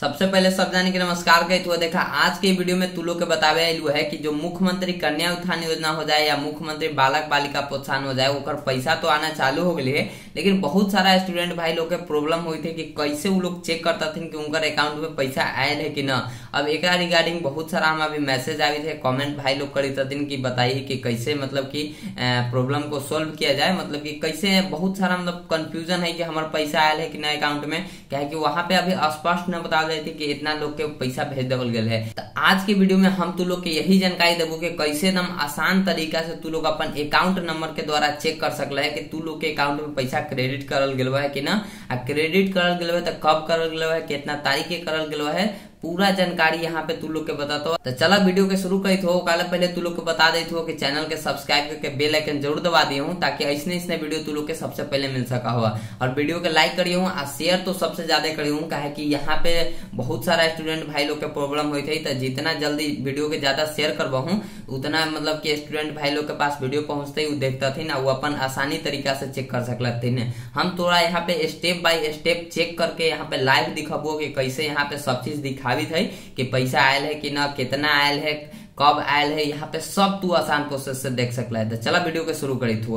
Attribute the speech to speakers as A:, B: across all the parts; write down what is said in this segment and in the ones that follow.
A: सबसे पहले सब जाने के नमस्कार कही तो देखा, आज के वीडियो में तू लोग के बतावे है कि जो मुख्यमंत्री कन्या उत्थान योजना हो जाए या मुख्यमंत्री बालक बालिका प्रोत्साहन हो जाए, ओकर पैसा तो आना चालू हो गई है, लेकिन बहुत सारा स्टूडेंट भाई लोग के प्रॉब्लम हुई थे कि कैसे वो लोग चेक करता थे कि उनका अकाउंट में पैसा आयल है कि ना। अब एक रिगार्डिंग बहुत सारा हम अभी मैसेज आए थे कमेंट भाई लोग करी थी कि बताइए कि कैसे मतलब की प्रॉब्लम को सोल्व किया जाए मतलब की कैसे बहुत सारा मतलब कंफ्यूजन है कि हमारा पैसा आयल है कि ना अकाउंट में क्या है कि वहाँ पे अभी स्पष्ट न बता रहे थे कि इतना लोग के पैसा भेज देवल गए तो आज के वीडियो में हम तू लोग के यही जानकारी देबो कि कैसे एकदम आसान तरीका से तू लोग अपन अकाउंट नंबर के द्वारा चेक कर सकल है कि तू लोग के अकाउंट में पैसा क्रेडिट करल गए है कि ना? आ क्रेडिट करल गए तो कब करल गए कितना तारीख के करल गए पूरा जानकारी यहाँ पे तू लोग के बताता तो चला वीडियो के शुरू करी हो। काले पहले तू लोग को बता दी हो कि चैनल के सब्सक्राइब करके बेल आइकन ज़रूर दबा दिए हूँ ताकि ऐसने ऐसने वीडियो तू लोग के सबसे पहले मिल सका हुआ और वीडियो के लाइक करिए हूँ और शेयर तो सबसे ज़्यादा करी हूँ कहे की यहाँ पे बहुत सारा स्टूडेंट भाई लोग के प्रॉब्लम हुई थी तो जितना जल्दी वीडियो के ज़्यादा शेयर करवाऊ उतना मतलब की स्टूडेंट भाई लोग के पास वीडियो पहुँचते ही देखता थी ना, वो अपन आसानी तरीका से चेक कर सकते थे हम थोड़ा यहाँ पे स्टेप बाय स्टेप चेक करके यहाँ पे लाइव दिखाबो कि कैसे यहाँ पे सब चीज़ दिखावी है कि पैसा आयल है कि न, कितना आयल है, कब आयल है, यहाँ पे सब तू आसान प्रोसेस से देख सकला है। तो चला वीडियो के शुरू करी थू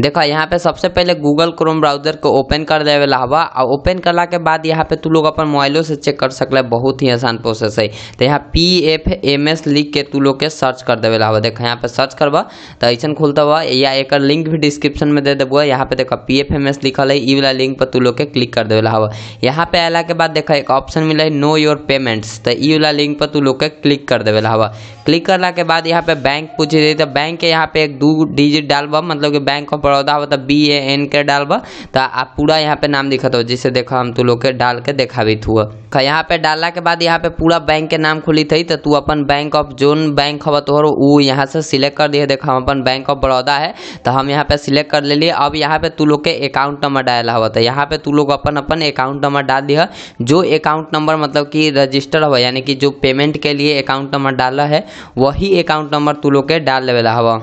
A: देखो, यहाँ पे सबसे पहले गूगल क्रोम ब्राउज़र को ओपन कर देवे हवा और ओपन करला के बाद यहाँ पे तू लोग अपन मोबाइलों से चेक कर सकला, बहुत ही आसान प्रोसेस है। तो यहाँ पी एफ़ एम एस लिख के तू लोग के सर्च कर देवे हवा देखो, यहाँ पे सर्च करबा तो ऐसा खुलता हुआ, या एक लिंक भी डिस्क्रिप्शन में दे देबो यहाँ पे देखो पी एफ़ एम एस लिखल है वाला लिंक पर तू लोग के क्लिक कर देवे हवा यहाँ पे आला के बाद देखो, एक ऑप्शन मिला नो योर पेमेंट्स तो ई वाला लिंक पर तू लोग के क्लिक कर देवे हवा क्लिक करला के बाद यहाँ पे बैंक पूछ तो बैंक के यहाँ पे एक दू डिजिट डालबा मतलब कि बैंक ऑफ़ बड़ौदा हो तो बी, ए, एन के डालबा तो आप पूरा यहाँ पे नाम दिखत हो, जिसे देखो हम तू लोग के डाल के देखावित हुआ। यहाँ पे डालला के बाद यहाँ पे पूरा बैंक के नाम खुली थी तो तू अपन बैंक ऑफ़ जोन बैंक हवा तोहर वो यहाँ से सिलेक्ट कर दिए देखो, हम अपन बैंक ऑफ़ बड़ौदा है तो हम यहाँ पे सिलेक्ट कर ले लिए अब यहाँ पे तू लोग के अकाउंट नंबर डाला हुआ तो यहाँ पे तू लोग अपन अपन अकाउंट नंबर डाल दिया जो अकाउंट नंबर मतलब कि रजिस्टर हुआ यानी कि जो पेमेंट के लिए अकाउंट नंबर डाला है, वही अकाउंट नंबर तू लोग के डाल लेवेला हवा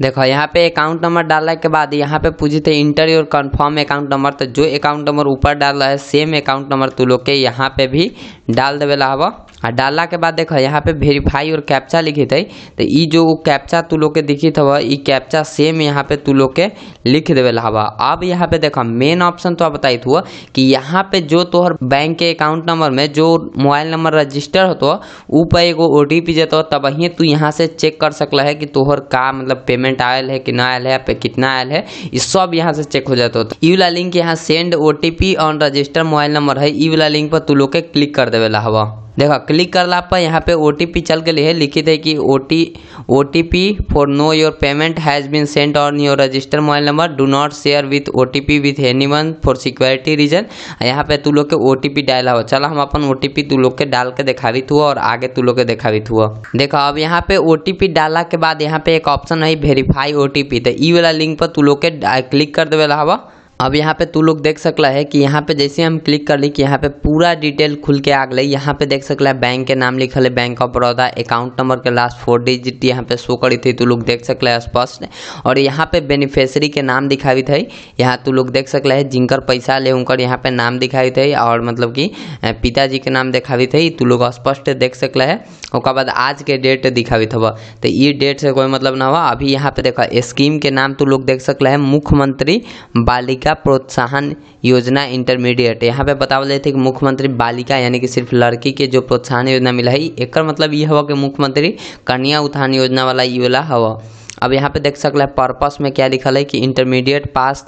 A: देखो, यहाँ पे अकाउंट नंबर डालने के बाद यहाँ पे पूछे थे enter your confirm account number तो जो अकाउंट नंबर ऊपर डाल है सेम अकाउंट नंबर तू लोग के यहाँ पे भी डाल देवेला हवा और डालला के बाद देखो, यहाँ पे वेरीफाई और कैप्चा लिखी थी तो ये जो कैप्चा तू लोग के दिखी था ये कैप्चा सेम यहाँ पे तू लोग के लिख देवे हवा अब यहाँ पे देखो मेन ऑप्शन तो बताई हुआ कि यहाँ पे जो तोहर बैंक के अकाउंट नंबर में जो मोबाइल नंबर रजिस्टर हो ऊपर एगो ओ टी पी जतो तब ही तू यहाँ से चेक कर सकल है कि तोहर का मतलब पेमेंट आयल है कि ना आयल है पे कितना आयल है, ये सब यहाँ से चेक हो जाता तो ई वाला लिंक यहाँ send O T P on register mobile number है, ई वाला लिंक पर तू लोग के क्लिक कर देवे हवा देखो क्लिक करला पर यहाँ पे ओटीपी चल के लिए लिखित है कि O T O T P for know your payment has been sent on your register mobile number do not share with O T P with any one for security reason यहाँ पे तू लोग के ओ टी पी डाला हो चलो, हम अपन ओ T P तू लोग के डाल के दिखावित हुआ और आगे तू लोग के दिखावित हुआ देखो, अब यहाँ पे ओ टी पी डाला के बाद यहाँ पे एक ऑप्शन है वेरीफाई ओ टी पी तो ई वाला लिंक पर तू लोग के क्लिक कर देवे हवा अब यहाँ पे तू लोग देख सकला है कि यहाँ पे जैसे हम क्लिक कर ली कि यहाँ पे पूरा डिटेल खुल के आ गई यहाँ पे देख सकला है बैंक के नाम लिखल है bank of Baroda account number के लास्ट फोर डिजिट यहाँ पे शो करी थी, तू लोग देख सकला है स्पष्ट। और यहाँ पे बेनिफिशरी के नाम दिखावी थे यहाँ तू लोग देख सकला है, जिनकर पैसा ले उनकर यहाँ पे नाम दिखाई थे और मतलब कि पिताजी के नाम दिखावी थे तू लोग स्पष्ट देख सकला है। उसके बाद आज के डेट दिखावी था तो ये डेट से कोई मतलब ना हुआ। अभी यहाँ पे देखा स्कीम के नाम तू लोग देख सकला है, मुख्यमंत्री बालिका बालिका प्रोत्साहन योजना इंटरमीडिएट यहाँ पे बताओ जाए थे कि मुख्यमंत्री बालिका, यानी कि सिर्फ़ लड़की के जो प्रोत्साहन योजना मिला है एक मतलब ये हवा कि मुख्यमंत्री कन्या उत्थान योजना वाला ये वाला हवा। अब यहाँ पे देख सकते हैं पर्पस में क्या लिखा है कि intermediate pass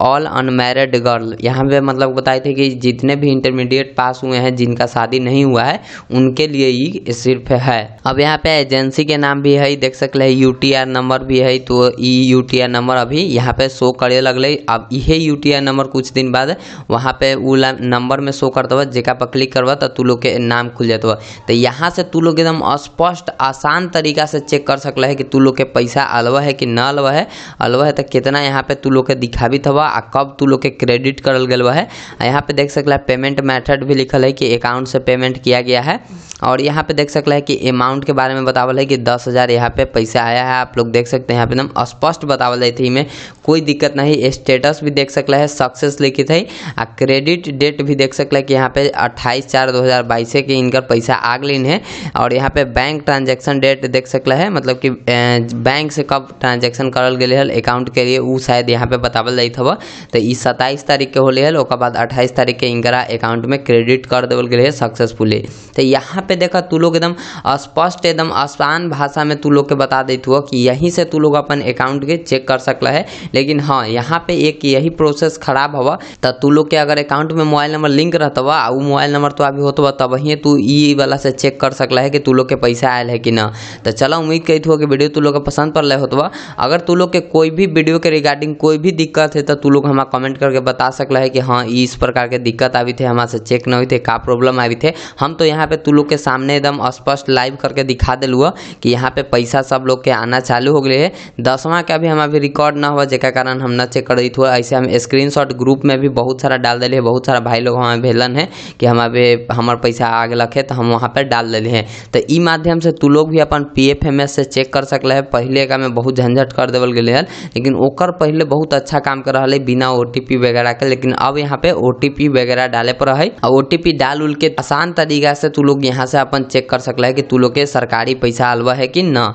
A: all unmarried girl यहाँ पे मतलब बताए थे कि जितने भी इंटरमीडिएट पास हुए हैं, जिनका शादी नहीं हुआ है, उनके लिए ही सिर्फ़ है। अब यहाँ पे एजेंसी के नाम भी है, देख सकते हैं यू नंबर भी है तो ई यू नंबर अभी यहाँ पे शो करे लगल। अब यही यू नंबर कुछ दिन बाद वहाँ पे वो नंबर में शो करते जेका पर क्लिक करवा तो तू लोग के नाम खुल जाते तो यहाँ से तू लोग एकदम स्पष्ट, आसान तरीका से चेक कर सकल है कि तू लोग के पैसा अलवा है कि ना अलवा है? अलवा है तो कितना यहाँ पे तू लोग के दिखावित हवा आ कब तू लोग के क्रेडिट करल गल है? यहाँ पे देख सकला है पेमेंट मेथड भी लिखल है कि अकाउंट से पेमेंट किया गया है। और यहाँ पे देख सकला है कि अमाउंट के बारे में बतावल है कि दस हज़ार यहाँ पे पैसा आया है। आप लोग देख सकते हैं यहाँ पे एकदम स्पष्ट बतावल जाए थी में। कोई दिक्कत नहीं स्टेटस भी देख सकला है सक्सेस लिखित है। आ क्रेडिट डेट भी देख सकला है कि यहाँ पे अट्ठाईस चार दो हज़ार बाईस के इनकर पैसा आगलिन है। और यहाँ पे बैंक ट्रांजेक्शन डेट देख सकला है मतलब कि बैंक से कब ट्रांजेक्शन करल गए हल अकाउंट के लिए उ शायद यहाँ पे बतावल जाइत हवा तो सत्ताईस तारीख के होले हल, ओकर बाद अट्ठाईस तारीख के इनकरा अकाउंट में क्रेडिट कर देवल गए सक्सेसफुली तो यहाँ पे देखा तू लोग एकदम स्पष्ट, एकदम आसान भाषा में तू लोग के बता देत हुआ कि यहीं से तू लोग अपन अकाउंट के चेक कर सकला है। लेकिन हाँ यहाँ पे एक यही प्रोसेस खराब हवा तो तू लोग के अगर अकाउंट में मोबाइल नंबर लिंक रहता हुआ उ मोबाइल नंबर तो अभी होता तब ही तू वाला से चेक कर सकला है कि तू लोग के पैसा आयल है कि ना। तो चलो उम्मीद करी हुआ कि वीडियो तू लोग पसंद पड़ रहा होतवा अगर तू लोग के कोई भी वीडियो के रिगार्डिंग कोई भी दिक्कत है तो तू लोग हमारा कमेंट करके बता सकला है कि हाँ इस प्रकार के दिक्कत आई थे, हमारे चेक नहीं थे, का प्रॉब्लम आई थे। हम तो यहाँ पे तू लोग के सामने एकदम स्पष्ट लाइव करके दिखा दिलू कि यहाँ पे पैसा सब लोग के आना चालू हो गए है। दसवां का भी हम रिकॉर्ड ना हुआ जेका कारण हम न चेक कर रही थी ऐसे हम स्क्रीनशॉट ग्रुप में भी बहुत सारा डाल दिले बहुत सारा भाई लोग हमें भेलन है कि हम अभी हमार पैसा आ गलक है तो हम वहाँ पर डाल दिले हैं। तो ई माध्यम से तू लोग भी अपन पी एफ़ एम एस से चेक कर सकला है। पहले का में बहुत झंझट कर देवल गए है लेकिन ओकर पहले बहुत अच्छा काम कर रहा है बिना ओटीपी वगैरह के। लेकिन अब यहाँ पे ओटीपी वगैरह डाले पर है। और ओ डाल उल के आसान तरीका से तू लोग यहाँ से अपन चेक कर सकला है कि तू लोग के सरकारी पैसा अलवा है कि ना।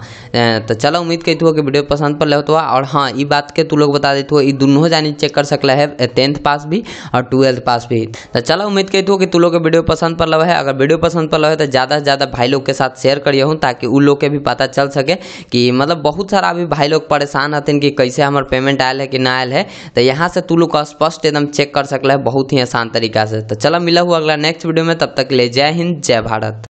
A: तो चलो उम्मीद करती हो कि वीडियो पसंद पर रहा हो और हाँ ये बात के तू लोग बता देते हो ये दोनों जानी चेक कर सकला है टेंथ पास भी और ट्वेल्थ पास भी। तो चलो उम्मीद करती हो कि तू लोग के वीडियो पसंद पर रहा है। अगर वीडियो पसंद पर रहा है तो ज़्यादा से ज़्यादा भाई लोग के साथ शेयर करिए हूँ ताकि उन लोग के भी पता चल सके कि मतलब बहुत सारा, अभी भाई लोग परेशान हथिन कि कैसे हमारे पेमेंट आयल है कि ना आयल है। तो यहाँ से तू लोग स्पष्ट एकदम चेक कर सकल है, बहुत ही आसान तरीका से। तो चलो मिला हुआ अगला नेक्स्ट वीडियो में, तब तक ले जय हिंद, जय भारत।